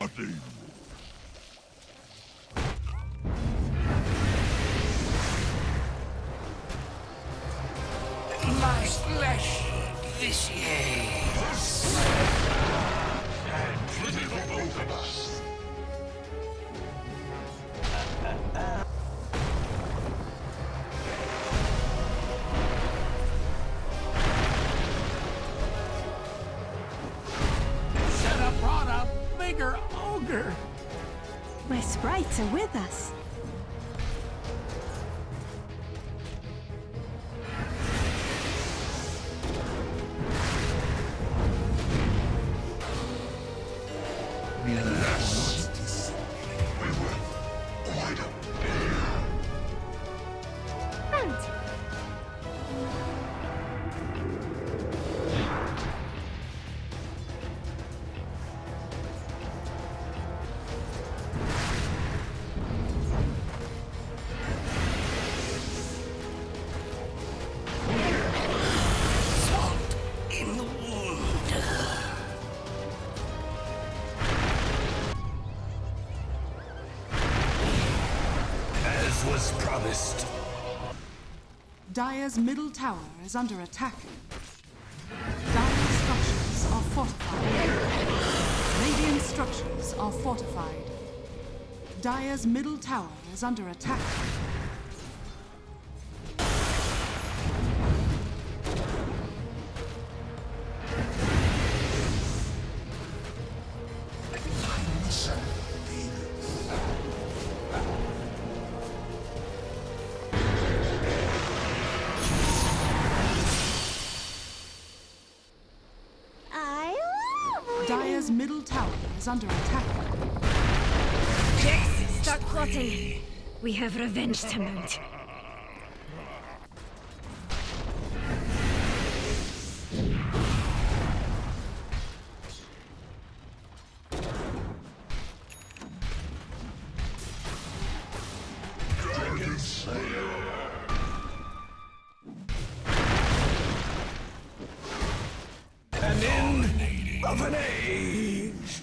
Nothing. My flesh, this. And plenty for us. Bigger ogre. My sprites are with us. As promised. Dire's middle tower is under attack. Dire's structures are fortified. Radiant structures are fortified. Dire's middle tower is under attack. Dire's middle tower is under attack. Yes, start plotting. We have revenge to mount. Of an age.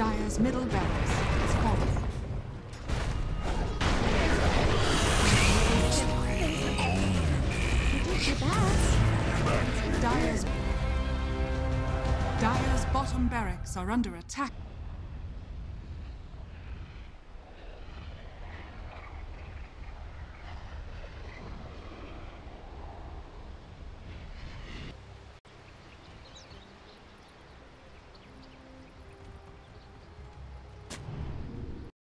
Dire's middle barracks your best. Dire's Dire's bottom barracks are under attack.